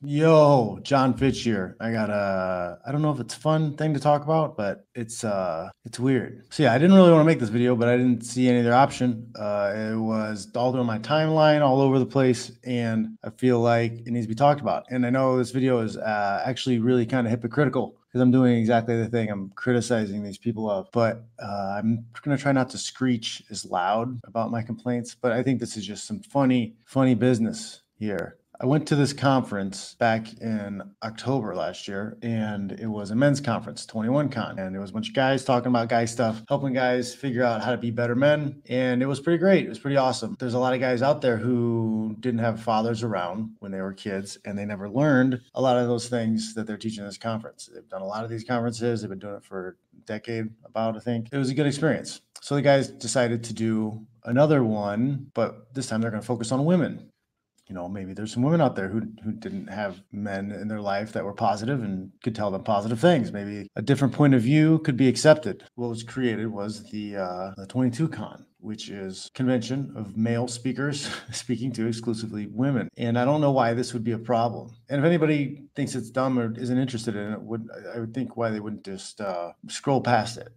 Yo, Jon Fitch here. I got a I don't know if it's fun thing to talk about, but it's uh it's weird. So yeah, I didn't really want to make this video, but I didn't see any other option. Uh it was all through my timeline all over the place and I feel like it needs to be talked about. And I know this video is uh, actually really kind of hypocritical because I'm doing exactly the thing I'm criticizing these people of. But uh, I'm going to try not to screech as loud about my complaints. But I think this is just some funny, funny business here. I went to this conference back in October last year, and it was a men's conference, 21 Con. And it was a bunch of guys talking about guy stuff, helping guys figure out how to be better men. And it was pretty great. It was pretty awesome. There's a lot of guys out there who didn't have fathers around when they were kids, and they never learned a lot of those things that they're teaching this conference. They've done a lot of these conferences, they've been doing it for a decade, about, I think. It was a good experience. So the guys decided to do another one, but this time they're going to focus on women you know, maybe there's some women out there who who didn't have men in their life that were positive and could tell them positive things. Maybe a different point of view could be accepted. What was created was the uh, the 22 Con, which is convention of male speakers speaking to exclusively women. And I don't know why this would be a problem. And if anybody thinks it's dumb or isn't interested in it, would I would think why they wouldn't just uh, scroll past it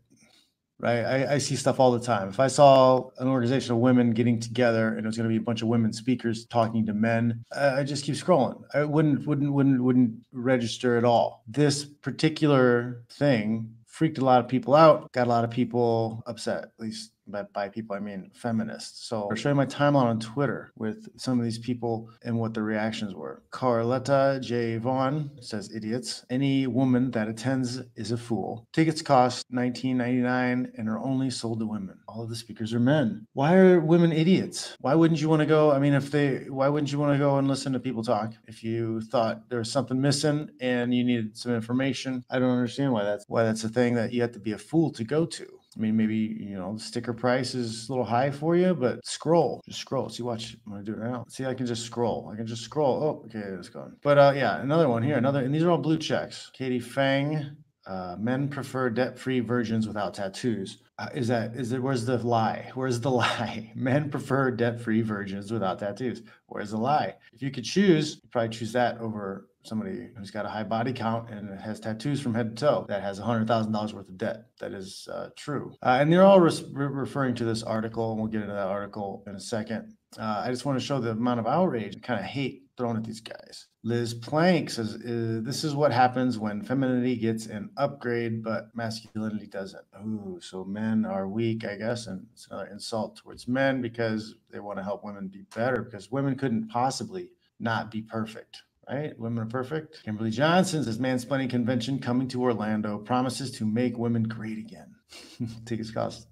right? I, I, see stuff all the time. If I saw an organization of women getting together and it was going to be a bunch of women speakers talking to men, I just keep scrolling. I wouldn't wouldn't wouldn't wouldn't register at all. This particular thing freaked a lot of people out, got a lot of people upset, at least but by people I mean feminists. So show you my timeline on Twitter with some of these people and what the reactions were. Carletta J. Vaughn says idiots. Any woman that attends is a fool. Tickets cost $19.99 and are only sold to women. All of the speakers are men. Why are women idiots? Why wouldn't you want to go? I mean, if they why wouldn't you want to go and listen to people talk if you thought there was something missing and you needed some information? I don't understand why that's why that's a thing that you have to be a fool to go to. I mean, maybe, you know, the sticker price is a little high for you, but scroll, just scroll. See, watch, I'm to do it right now. See, I can just scroll. I can just scroll. Oh, okay, it's gone. But uh, yeah, another one here, another, and these are all blue checks. Katie Phang, uh, men prefer debt-free virgins without tattoos. Uh, is that is it? Where's the lie? Where's the lie? Men prefer debt-free virgins without tattoos. Where's the lie? If you could choose, you'd probably choose that over somebody who's got a high body count and has tattoos from head to toe that has $100,000 worth of debt. That is uh, true. Uh, and they're all re- referring to this article, and we'll get into that article in a second. Uh, I just want to show the amount of outrage and kind of hate thrown at these guys. Liz Plank says, uh, This is what happens when femininity gets an upgrade, but masculinity doesn't. Ooh, so men are weak, I guess. And it's another insult towards men because they want to help women be better because women couldn't possibly not be perfect right? Women are perfect. Kimberly Johnson says mansplaining convention coming to Orlando promises to make women great again. Tickets cost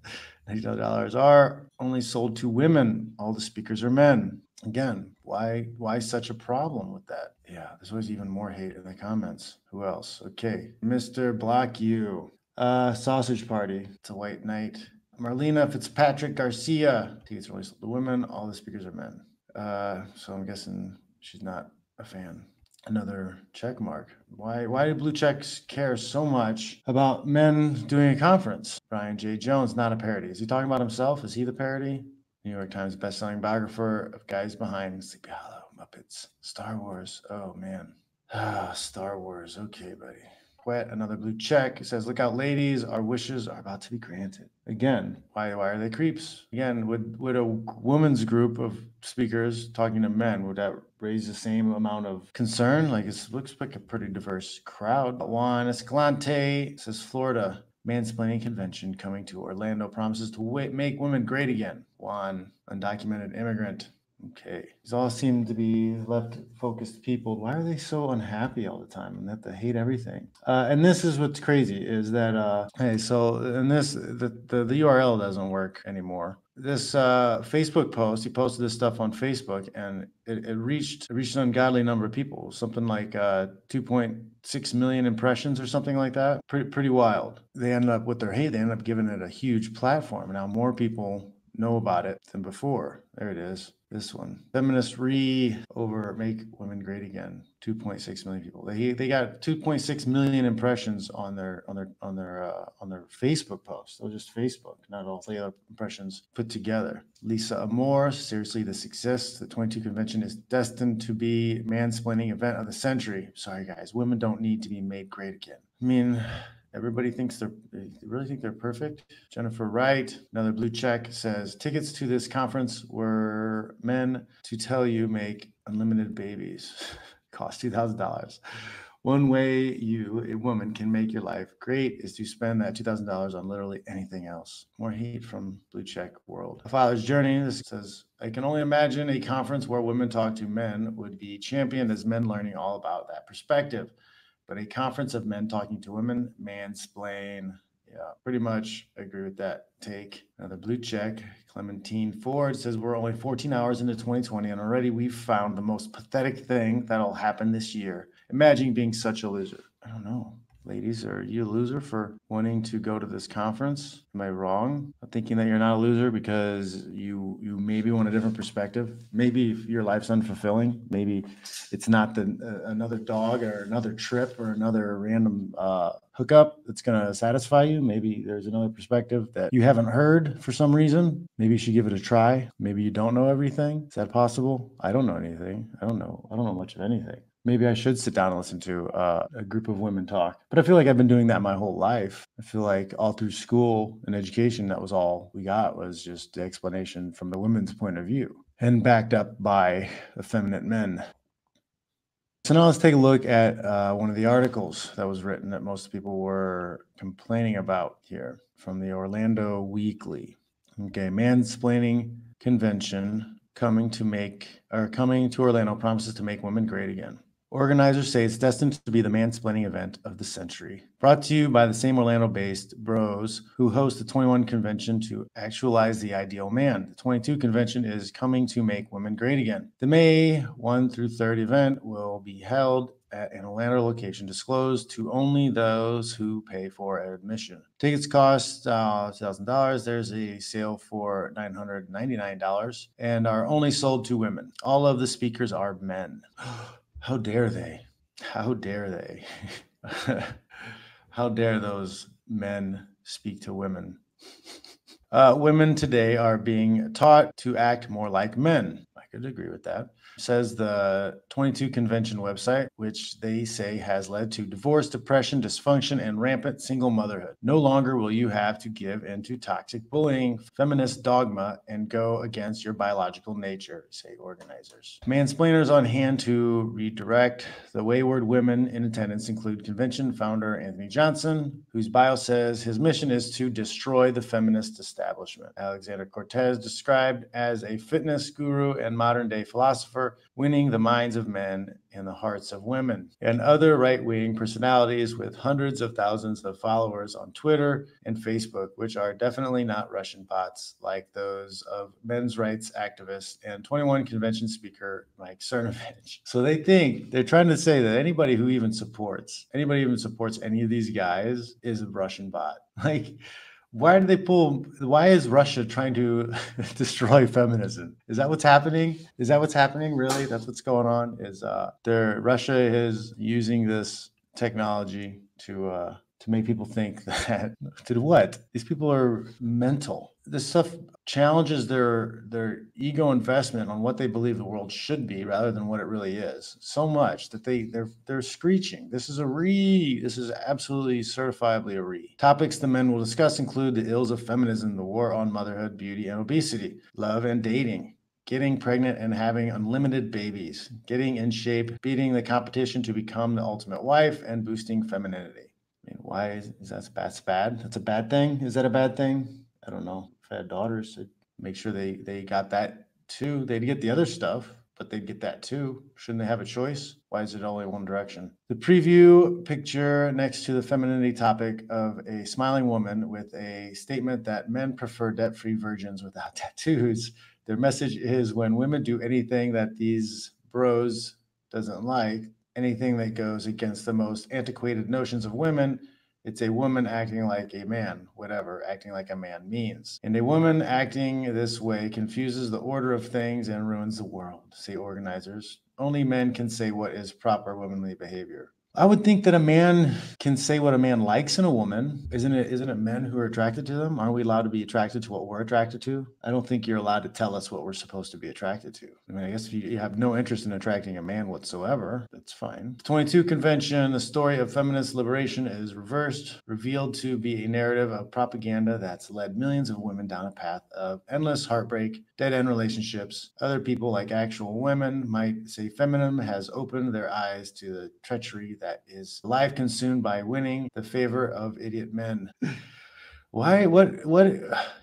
$90 are only sold to women. All the speakers are men. Again, why why such a problem with that? Yeah, there's always even more hate in the comments. Who else? Okay, Mr. Block You. Uh, sausage party. It's a white knight. Marlena Fitzpatrick Garcia. Tickets are only sold to women. All the speakers are men. Uh, so I'm guessing she's not a fan. Another check mark. Why why do blue checks care so much about men doing a conference? Brian Jay Jones, not a parody. Is he talking about himself? Is he the parody? New York Times bestselling biographer of guys behind Sleepy Hollow, Muppets, Star Wars. Oh man. Ah, Star Wars. Okay, buddy. Quet, another blue check. It says, Look out, ladies, our wishes are about to be granted. Again, why why are they creeps? Again, would would a woman's group of speakers talking to men, would that raise the same amount of concern? Like it looks like a pretty diverse crowd. Juan Escalante says Florida mansplaining convention coming to Orlando promises to make women great again. Juan, undocumented immigrant, Okay. These all seem to be left focused people. Why are they so unhappy all the time and that they hate everything? Uh, and this is what's crazy is that, uh, hey, so, and this, the, the, the URL doesn't work anymore. This uh, Facebook post, he posted this stuff on Facebook and it, it reached, it reached an ungodly number of people, something like uh, 2.6 million impressions or something like that. Pretty, pretty wild. They ended up with their hate, they ended up giving it a huge platform. Now more people know about it than before. There it is. This one. Feminists re over make women great again. 2.6 million people. They they got 2.6 million impressions on their on their on their uh, on their Facebook post. So just Facebook, not all the other impressions put together. Lisa Amoore, seriously, this exists. The 22 convention is destined to be mansplaining event of the century. Sorry guys, women don't need to be made great again. I mean, Everybody thinks they're, they really think they're perfect. Jennifer Wright, another blue check, says tickets to this conference were men to tell you make unlimited babies. Cost $2,000. One way you, a woman, can make your life great is to spend that $2,000 on literally anything else. More heat from Blue Check World. A Father's Journey this says, I can only imagine a conference where women talk to men would be championed as men learning all about that perspective but a conference of men talking to women, mansplain. Yeah, pretty much agree with that take. Another blue check. Clementine Ford says we're only 14 hours into 2020 and already we've found the most pathetic thing that'll happen this year. Imagine being such a loser. I don't know. Ladies, are you a loser for wanting to go to this conference? Am I wrong? Thinking that you're not a loser because you you maybe want a different perspective. Maybe your life's unfulfilling. Maybe it's not the uh, another dog or another trip or another random uh, hookup that's going to satisfy you. Maybe there's another perspective that you haven't heard for some reason. Maybe you should give it a try. Maybe you don't know everything. Is that possible? I don't know anything. I don't know. I don't know much of anything maybe I should sit down and listen to uh, a group of women talk. But I feel like I've been doing that my whole life. I feel like all through school and education, that was all we got was just the explanation from the women's point of view and backed up by effeminate men. So now let's take a look at uh, one of the articles that was written that most people were complaining about here from the Orlando Weekly. Okay, mansplaining convention coming to make or coming to Orlando promises to make women great again. Organizers say it's destined to be the mansplaining event of the century. Brought to you by the same Orlando based bros who host the 21 convention to actualize the ideal man. The 22 convention is coming to make women great again. The May 1 through 3rd event will be held at an Orlando location disclosed to only those who pay for admission. Tickets cost uh, $2,000. There's a sale for $999 and are only sold to women. All of the speakers are men. How dare they? How dare they? How dare those men speak to women? Uh, women today are being taught to act more like men. I could agree with that says the 22 convention website, which they say has led to divorce, depression, dysfunction, and rampant single motherhood. No longer will you have to give into toxic bullying, feminist dogma, and go against your biological nature, say organizers. Mansplainers on hand to redirect. The wayward women in attendance include convention founder Anthony Johnson, whose bio says his mission is to destroy the feminist establishment. Alexander Cortes, described as a fitness guru and modern day philosopher, winning the minds of men and the hearts of women, and other right wing personalities with hundreds of thousands of followers on Twitter and Facebook, which are definitely not Russian bots like those of men's rights activist and 21 convention speaker Mike Cernovich. So they think they're trying to say that anybody who even supports, anybody even supports any of these guys is a Russian bot. Like, why do they pull why is russia trying to destroy feminism? Is that what's happening? Is that what's happening really? That's what's going on is uh there russia is using this technology to uh to make people think that to do what? These people are mental. This stuff challenges their their ego investment on what they believe the world should be rather than what it really is. So much that they they're they're screeching. This is a re this is absolutely certifiably a re. Topics the men will discuss include the ills of feminism the war on motherhood beauty and obesity love and dating getting pregnant and having unlimited babies getting in shape beating the competition to become the ultimate wife and boosting femininity I mean, why is, is that that's bad? That's a bad thing. Is that a bad thing? I don't know. If I had daughters, I'd make sure they they got that too. They'd get the other stuff, but they'd get that too. Shouldn't they have a choice? Why is it only one direction? The preview picture next to the femininity topic of a smiling woman with a statement that men prefer debt-free virgins without tattoos. Their message is when women do anything that these bros doesn't like, anything that goes against the most antiquated notions of women, It's a woman acting like a man, whatever acting like a man means. And a woman acting this way confuses the order of things and ruins the world, say organizers. Only men can say what is proper womanly behavior. I would think that a man can say what a man likes in a woman. Isn't it isn't it men who are attracted to them? Aren't we allowed to be attracted to what we're attracted to? I don't think you're allowed to tell us what we're supposed to be attracted to. I mean, I guess if you, you have no interest in attracting a man whatsoever, that's fine. 22 convention, the story of feminist liberation is reversed, revealed to be a narrative of propaganda that's led millions of women down a path of endless heartbreak, dead end relationships. Other people, like actual women, might say feminism has opened their eyes to the treachery that is life consumed by winning the favor of idiot men. Why? What? What?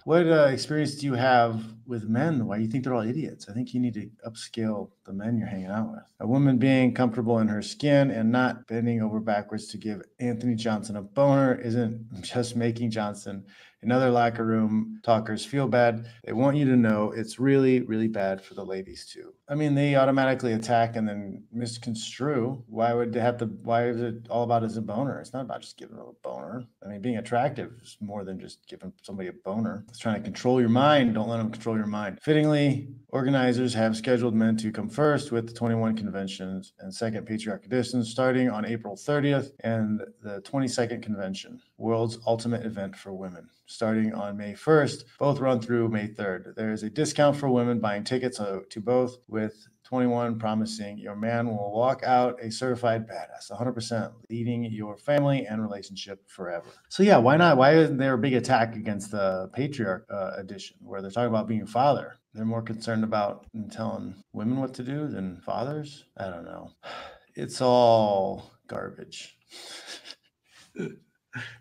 What uh, experience do you have with men? Why you think they're all idiots? I think you need to upscale the men you're hanging out with. A woman being comfortable in her skin and not bending over backwards to give Anthony Johnson a boner isn't just making Johnson and other locker room talkers feel bad. They want you to know it's really, really bad for the ladies too. I mean, they automatically attack and then misconstrue. Why would they have to? Why is it all about as a boner? It's not about just giving a boner. I mean, being attractive is more than just giving somebody a boner. It's trying to control your mind. Don't let them control your mind. Fittingly, organizers have scheduled men to come first with the 21 conventions and second patriarch editions starting on April 30th and the 22nd convention, world's ultimate event for women starting on May 1st. Both run through May 3rd. There is a discount for women buying tickets uh, to both with 21 promising your man will walk out a certified badass 100% leading your family and relationship forever. So yeah why not? Why isn't there a big attack against the patriarch uh, edition where they're talking about being a father? They're more concerned about telling women what to do than fathers? I don't know. It's all garbage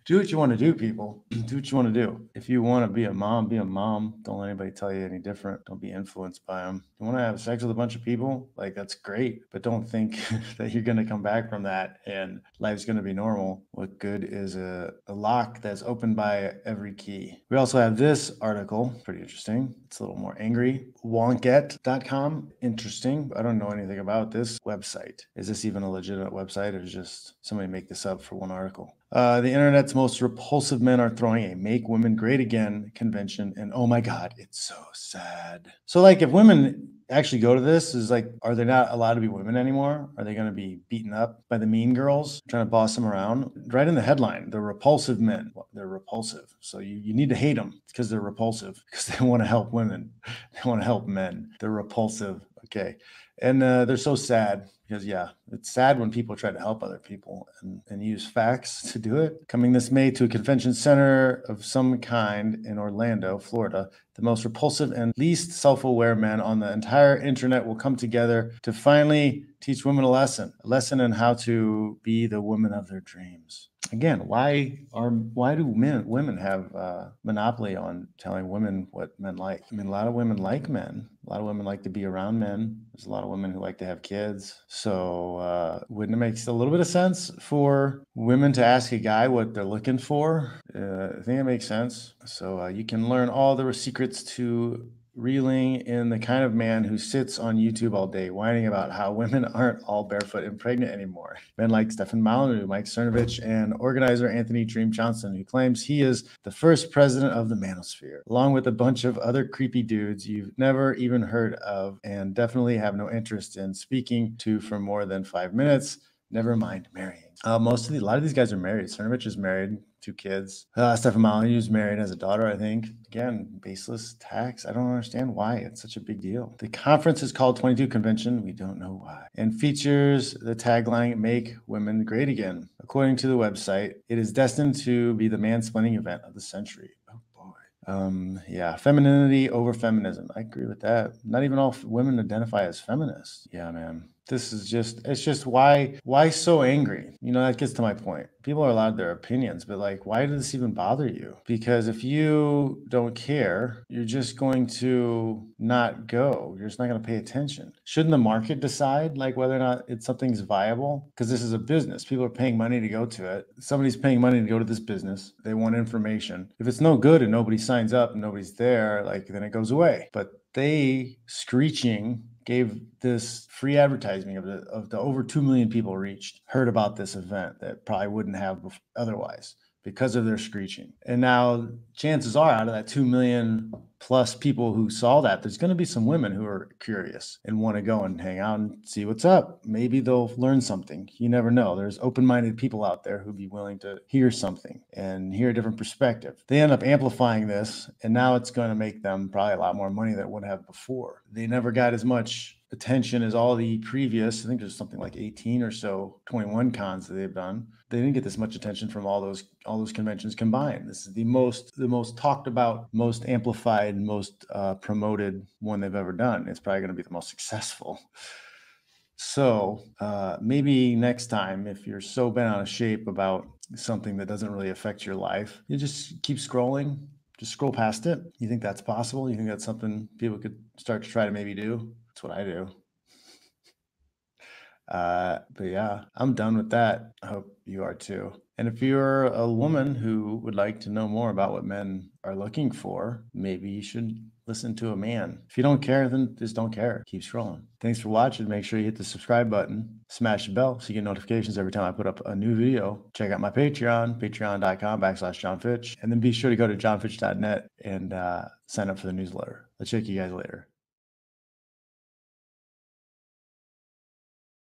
do what you want to do, people. Do what you want to do. If you want to be a mom, be a mom. Don't let anybody tell you any different. Don't be influenced by them. You want to have sex with a bunch of people, like that's great, but don't think that you're going to come back from that and life's going to be normal. What good is a, a lock that's opened by every key? We also have this article, pretty interesting. It's a little more angry. Wonkette.com. Interesting. I don't know anything about this website. Is this even a legitimate website or just somebody make this up for one article? Uh, the internet's most repulsive men are throwing a Make Women Great Again convention. And oh my God, it's so sad. So, like, if women actually go to this, is like, are they not allowed to be women anymore? Are they going to be beaten up by the mean girls trying to boss them around? Right in the headline, the repulsive men. They're repulsive. So, you, you need to hate them because they're repulsive because they want to help women, they want to help men. They're repulsive. Okay. And uh, they're so sad because yeah it's sad when people try to help other people and, and use facts to do it. Coming this may to a convention center of some kind in orlando florida the most repulsive and least self-aware men on the entire internet will come together to finally teach women a lesson a lesson in how to be the woman of their dreams. Again why are why do men women have uh, monopoly on telling women what men like? I mean a lot of women like men. A lot of women like to be around men. There's a lot of women who like to have kids so uh, wouldn't it make a little bit of sense for women to ask a guy what they're looking for? Uh, i think it makes sense. So uh, you can learn all the secrets to reeling in the kind of man who sits on YouTube all day whining about how women aren't all barefoot and pregnant anymore. Men like Stefan Molyneux, Mike Cernovich, and organizer Anthony Dream Johnson, who claims he is the first president of the manosphere, along with a bunch of other creepy dudes you've never even heard of and definitely have no interest in speaking to for more than five minutes. Never mind marrying. Uh, most of the, a lot of these guys are married. Cernovich is married two kids. Uh, Stefan Molyneux's married, has a daughter, I think. Again, baseless tax. I don't understand why it's such a big deal. The conference is called 22 Convention. We don't know why. And features the tagline Make Women Great Again. According to the website, it is destined to be the mansplaining event of the century. Oh boy. Um, yeah, femininity over feminism. I agree with that. Not even all women identify as feminists. Yeah, man this is just it's just why why so angry? You know that gets to my point. People are allowed their opinions but like why does this even bother you? Because if you don't care you're just going to not go. You're just not going to pay attention. Shouldn't the market decide like whether or not it's something's viable? Because this is a business. People are paying money to go to it. Somebody's paying money to go to this business. They want information. If it's no good and nobody signs up and nobody's there like then it goes away. But they screeching gave this free advertising of the of the over 2 million people reached heard about this event that probably wouldn't have otherwise because of their screeching. And now chances are out of that 2 million plus people who saw that, there's going to be some women who are curious and want to go and hang out and see what's up. Maybe they'll learn something. You never know. There's open minded people out there who'd be willing to hear something and hear a different perspective. They end up amplifying this, and now it's going to make them probably a lot more money than it would have before. They never got as much attention as all the previous i think there's something like 18 or so 21 cons that they've done. They didn't get this much attention from all those all those conventions combined. This is the most the most talked about most amplified most uh, promoted one they've ever done. It's probably going to be the most successful. So uh, maybe next time if you're so bent out of shape about something that doesn't really affect your life you just keep scrolling. Just scroll past it. You think that's possible? You think that's something people could start to try to maybe do that's what I do. Uh, but yeah, I'm done with that. I hope you are too. And if you're a woman who would like to know more about what men are looking for, maybe you should listen to a man. If you don't care, then just don't care. Keep scrolling. Thanks for watching. Make sure you hit the subscribe button, smash the bell so you get notifications every time I put up a new video. Check out my Patreon, patreon.com backslash Jon Fitch. And then be sure to go to jonfitch.net and uh, sign up for the newsletter. I'll check you guys later.